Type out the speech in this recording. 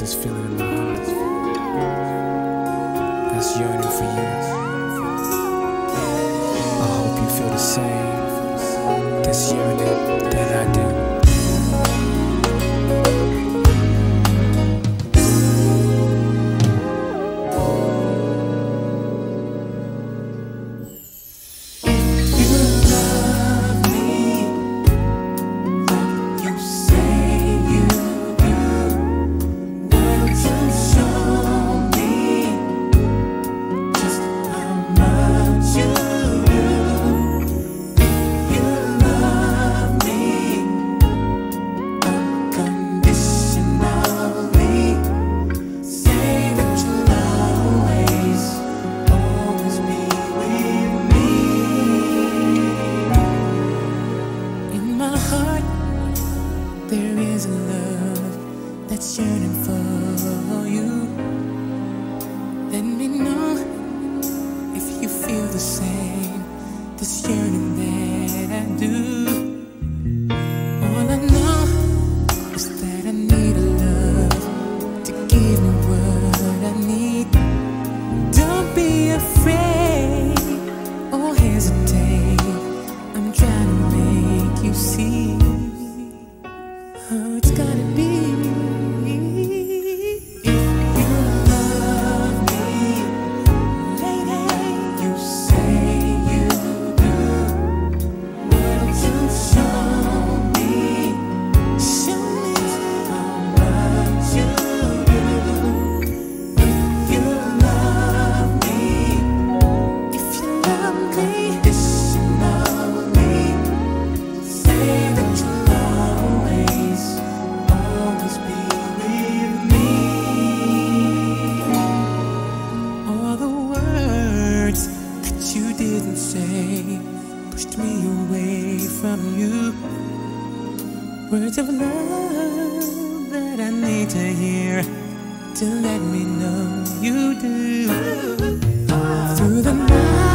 this feeling in my heart that's yearning for you. I hope you feel the same, this yearning that I do. the. words of love that I need to hear to let me know you do. Through the night.